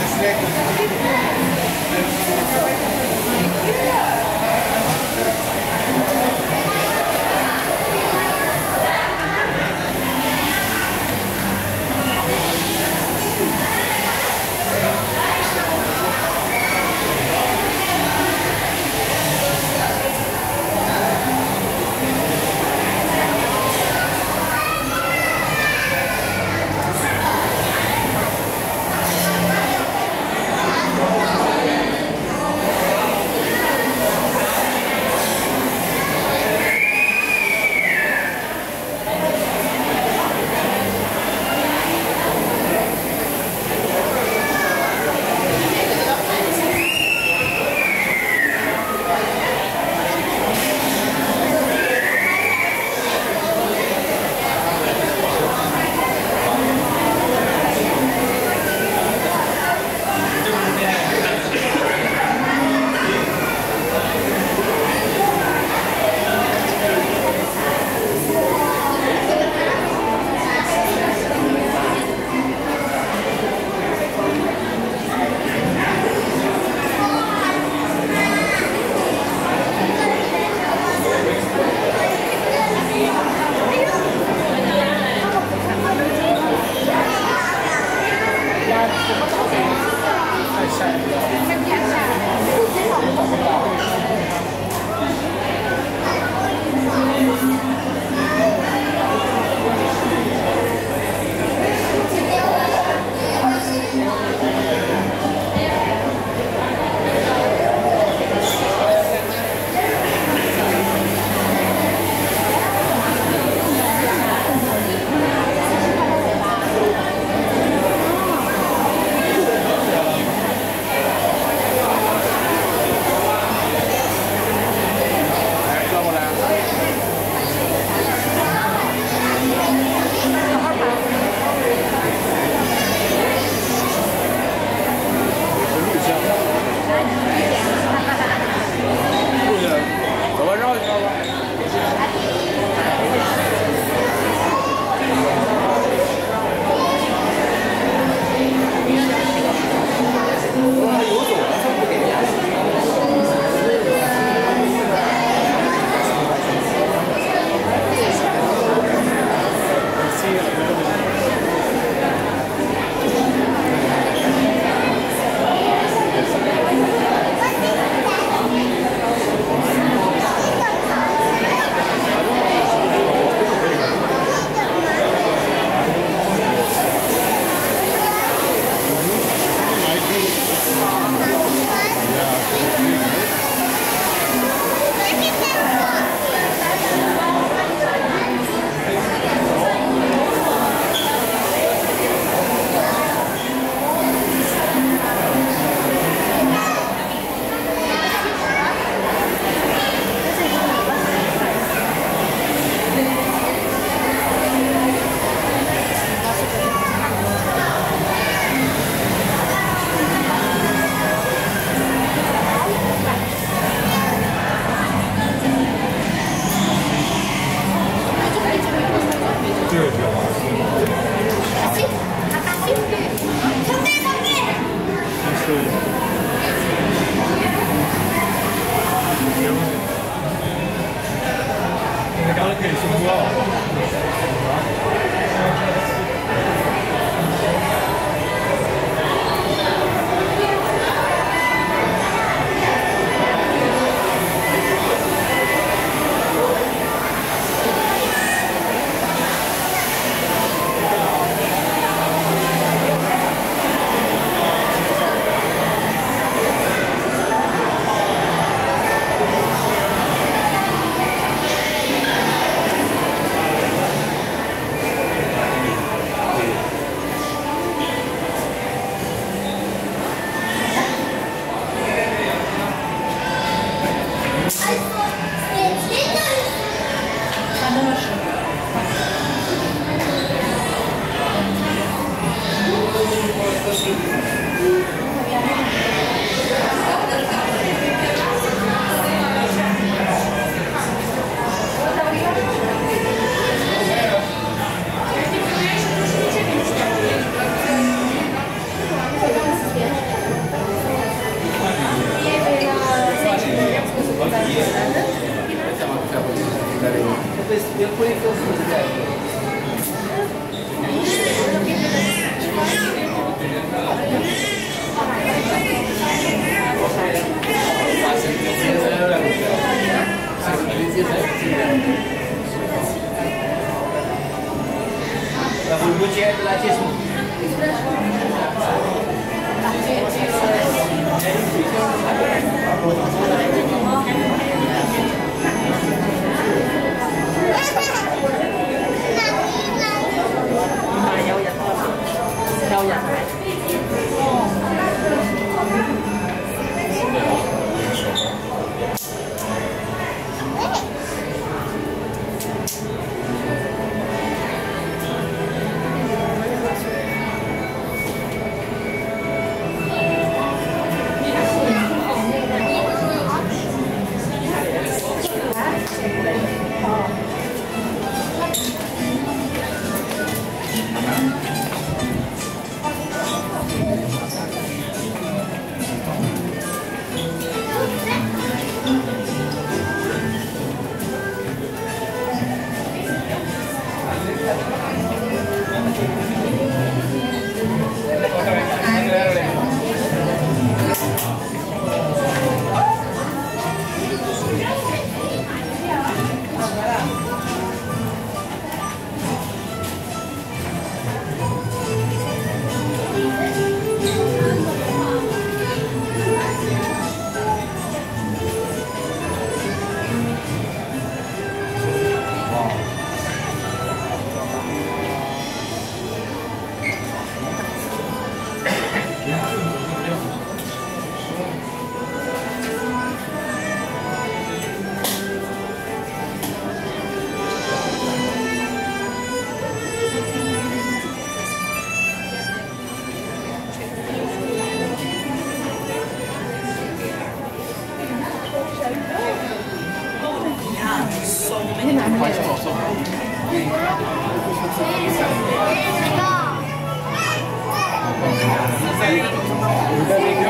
ですね。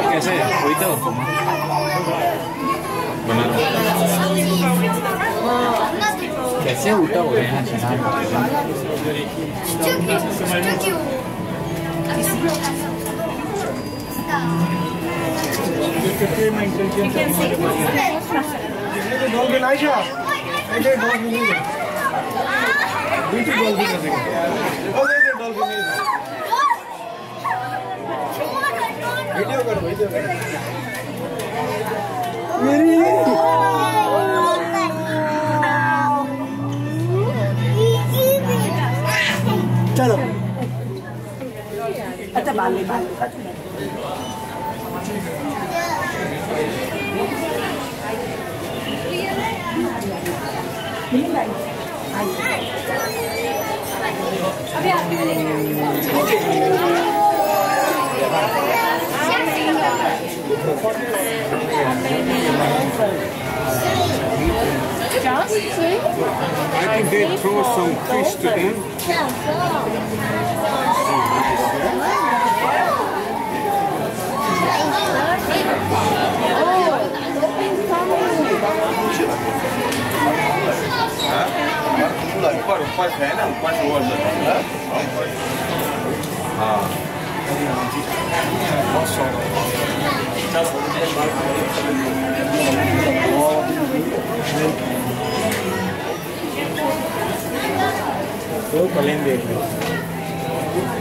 कैसे वही तो बना कैसे उल्टा हो रहे हैं डॉल्फिन आयशा ऐसे डॉल्फिन नहीं है बिल्कुल डॉल्फिन कर देगा ओ बिल्कुल डॉल भी कर देगा वीडियो कर वीडियो कर। मेरी चलो। अच्छा बाल ले, बाल I think they throw some fish to them. Look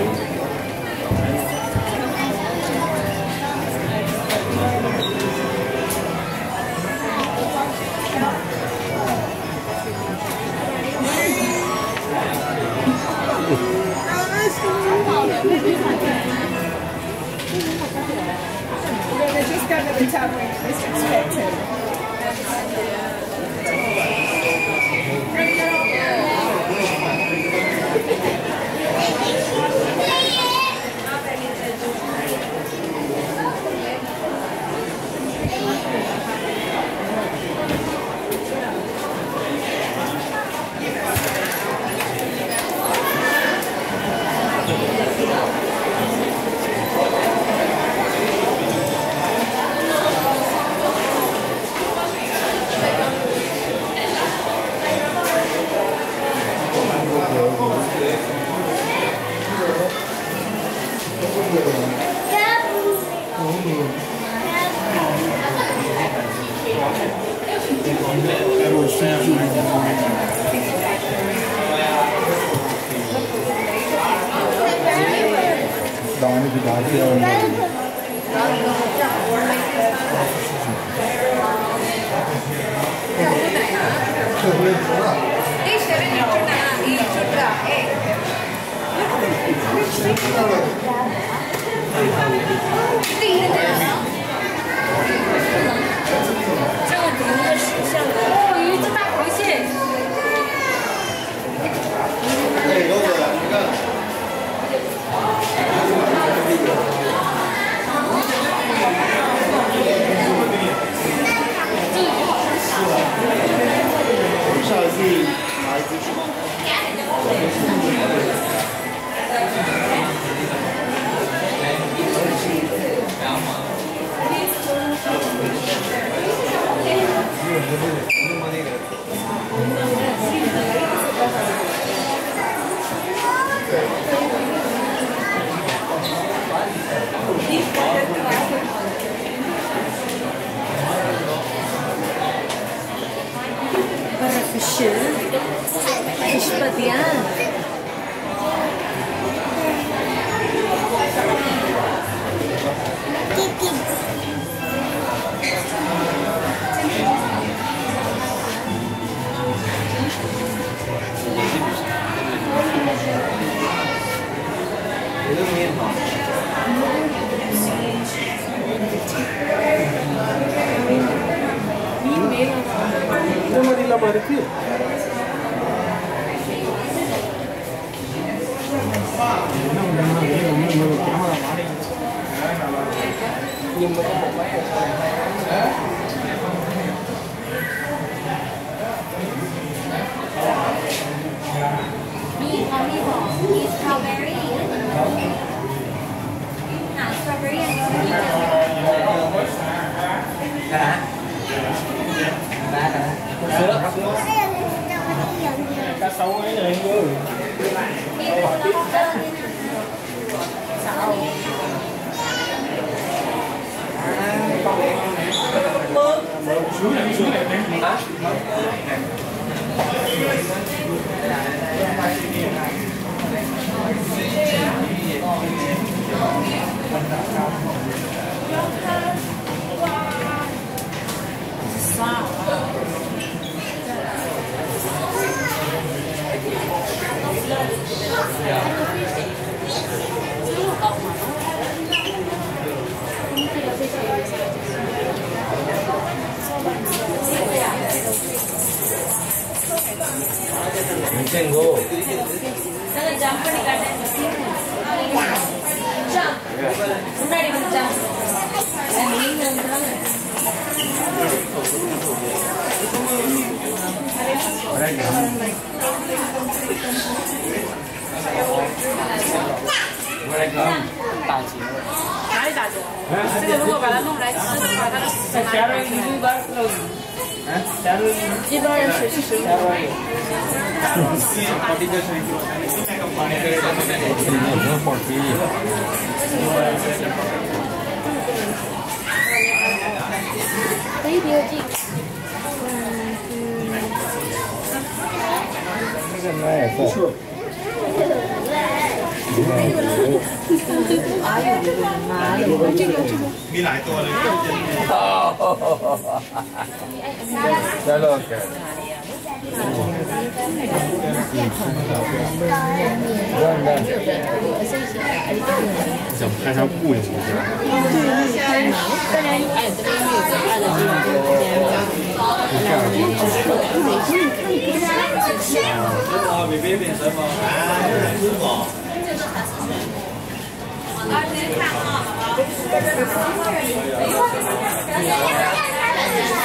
at.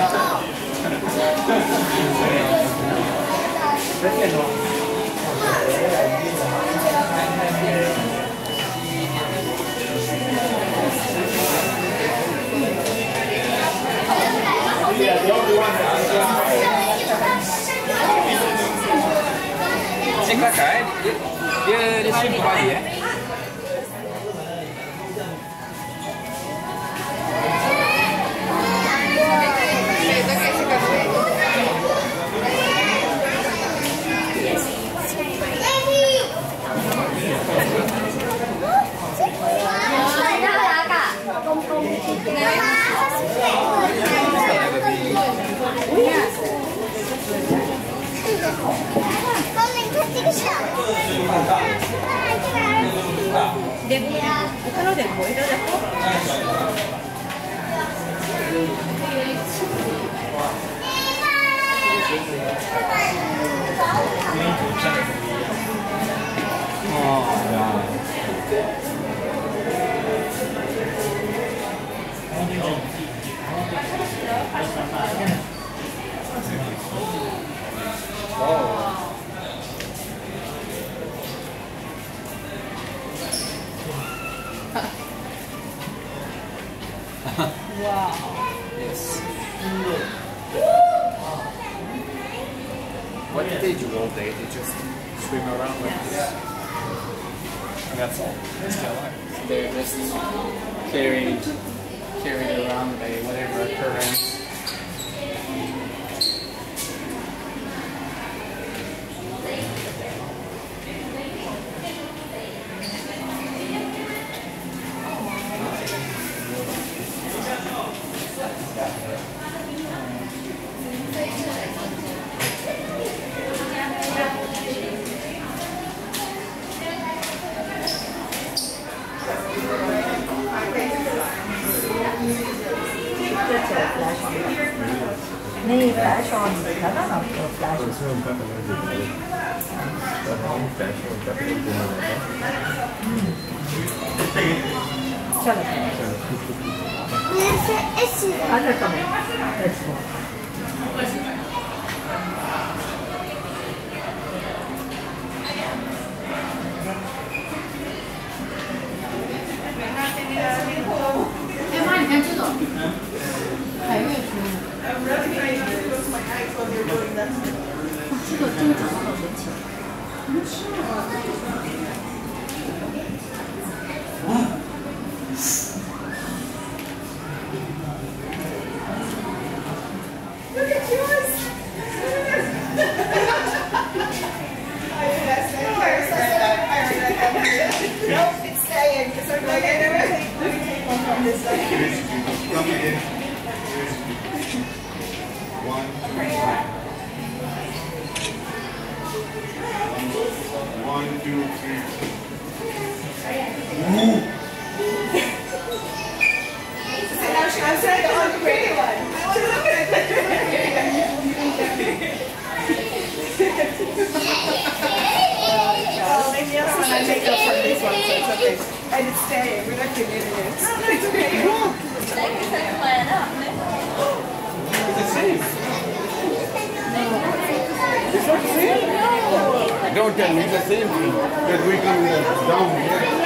kelakar cái Dia, dia, dia swim ke Bali eh? 彼女もいろいろ。Nó đẹp mũi đó đẹp What do they do all day? They just swim around like this. And that's all. That's their life. They're just carried, carried around by whatever current. One, two, three. I'm saying the pretty one. I want to look at And I make up for this one, so it's okay. And it's staying, we're not getting it. It's okay. Is it safe? No. It's not safe? Don't tell me it's the same thing that we can uh, down here.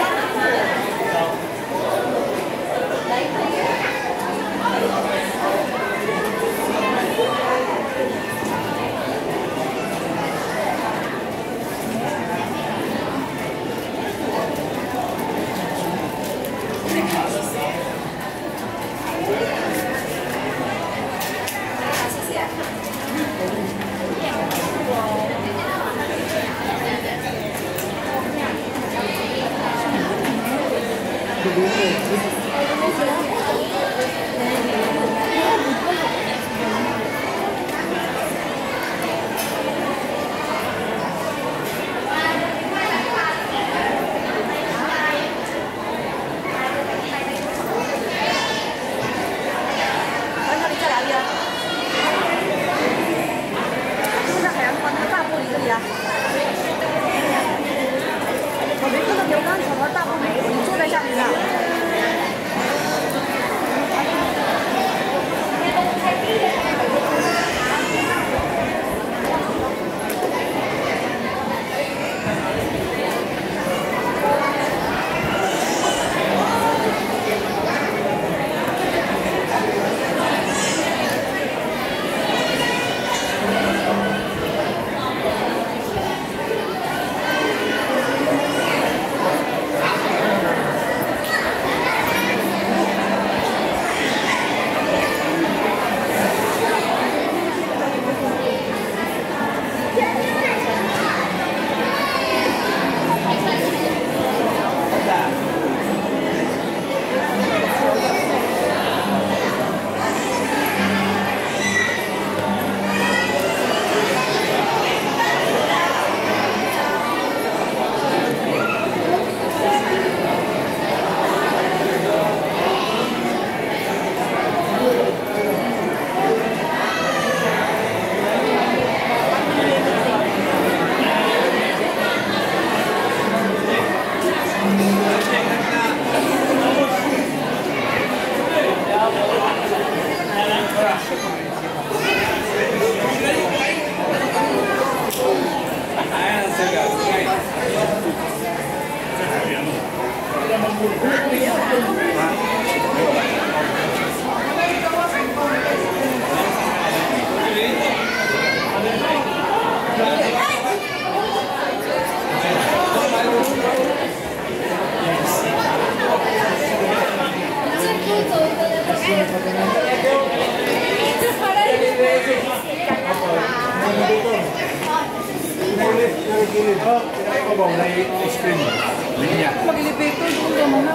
Mag-elevator doon ka muna.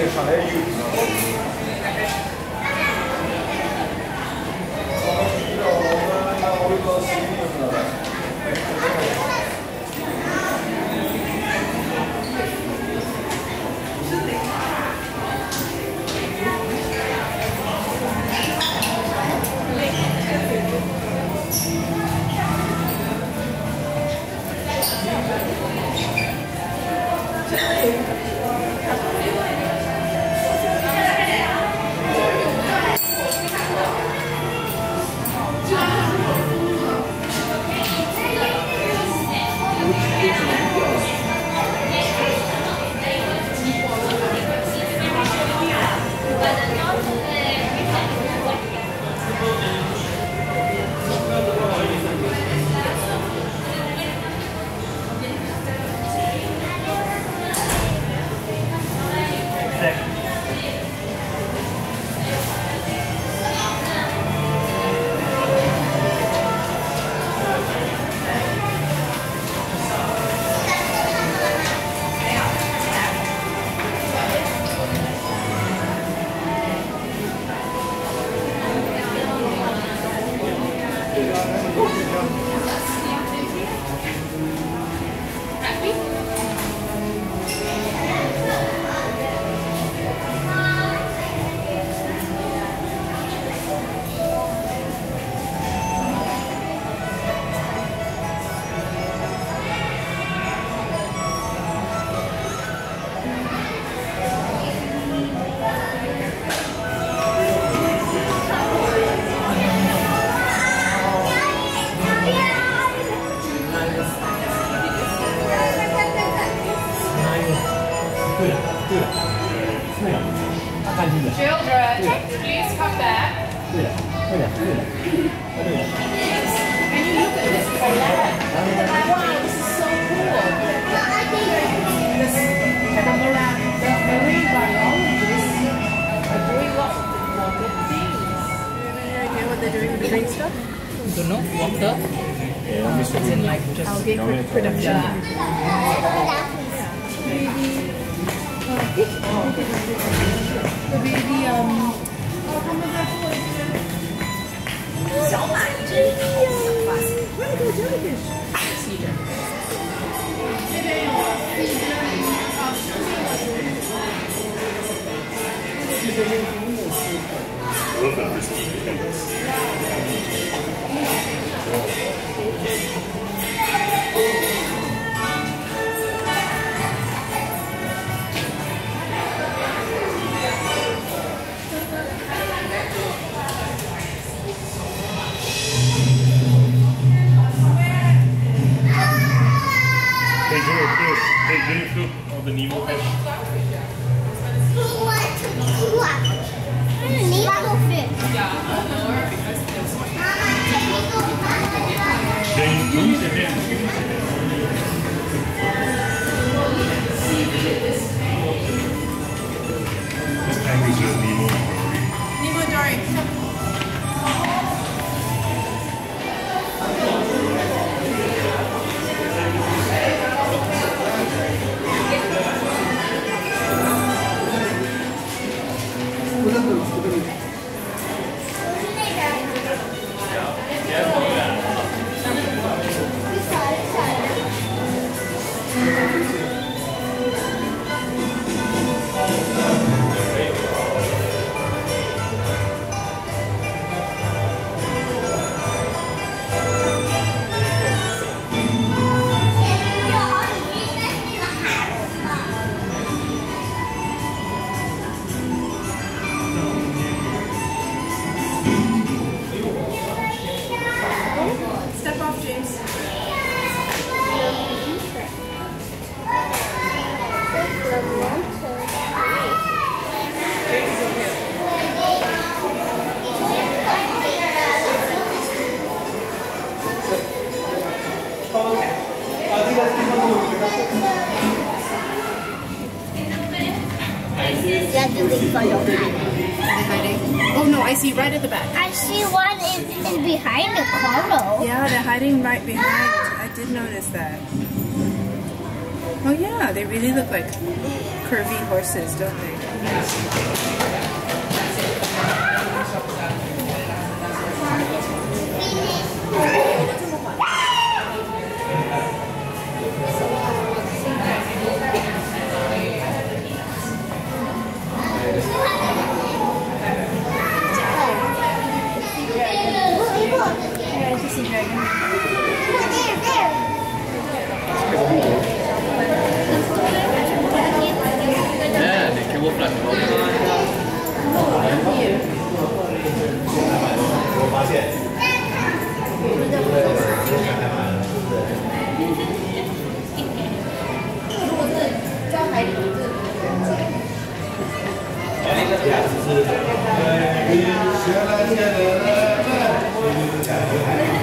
Station é Yukon. of the Nemo fish? curvy horses, don't they? 发现？对。对。对，这个还蛮对。如果是教孩子，这个。好，那。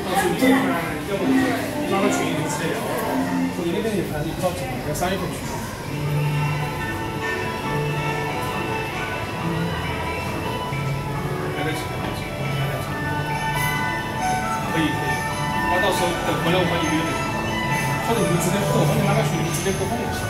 到时候这块儿，要不你拉个群，你直接要。我那边就反正到三月份去。来来去，来来去。可以可以，那到时候我回来我帮你约你，或者你们直接我帮你拉个群，你们直接沟通也行。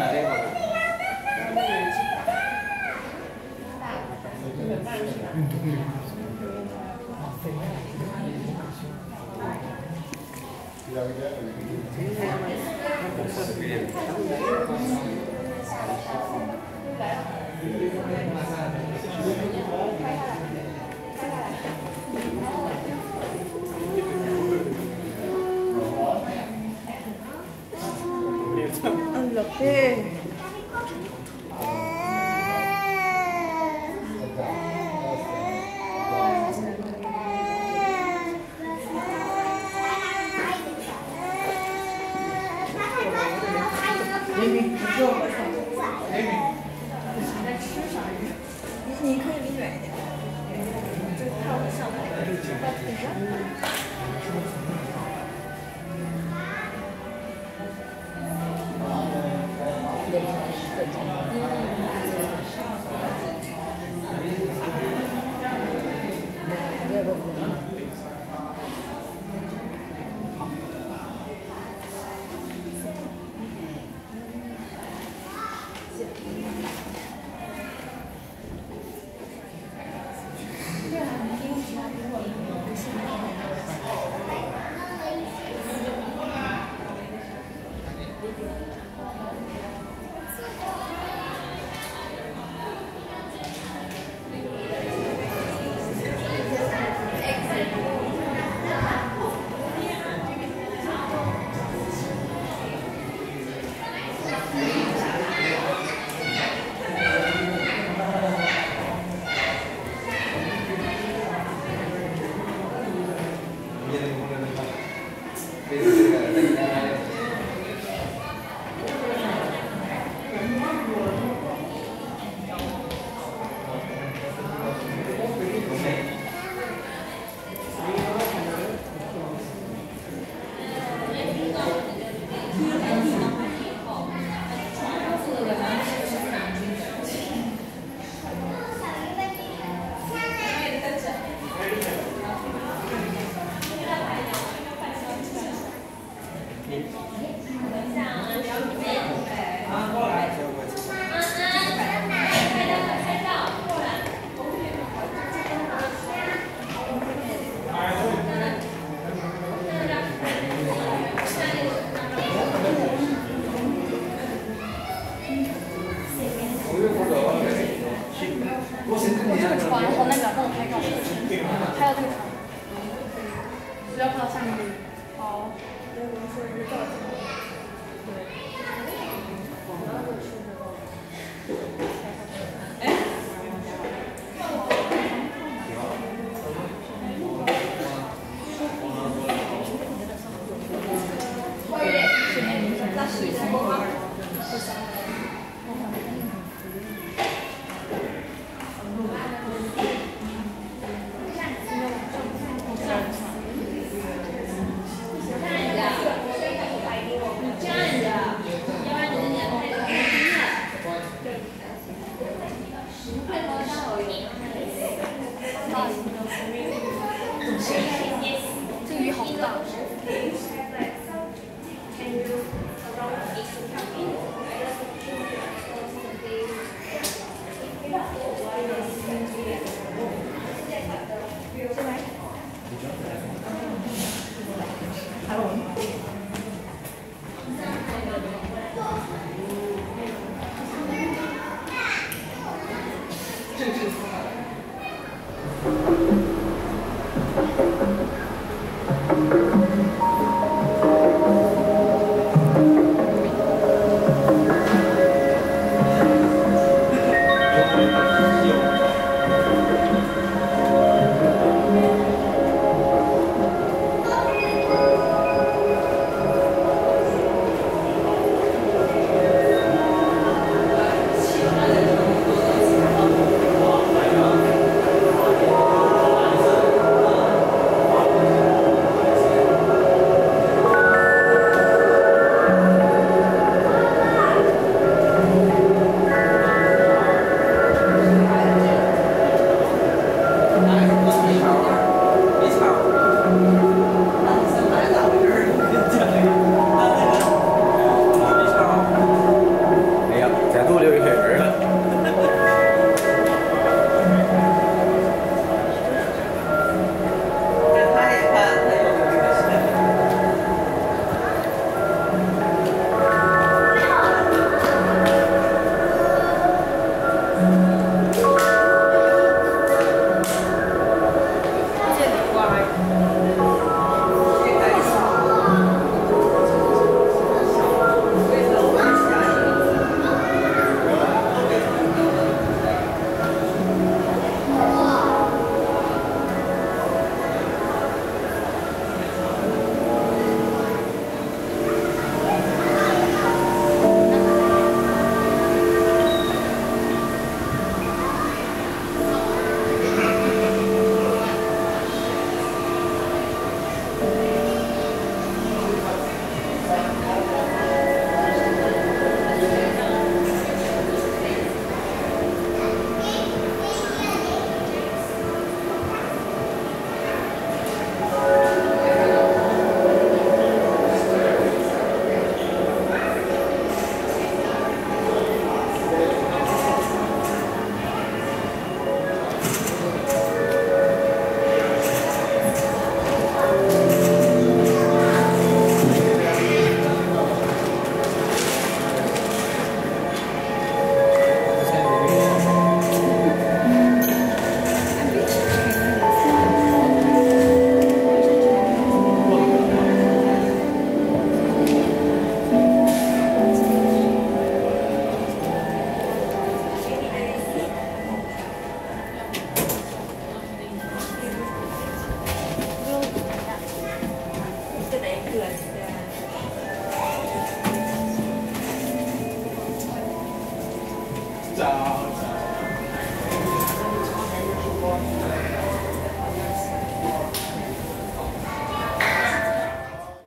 நிறைய Thank you.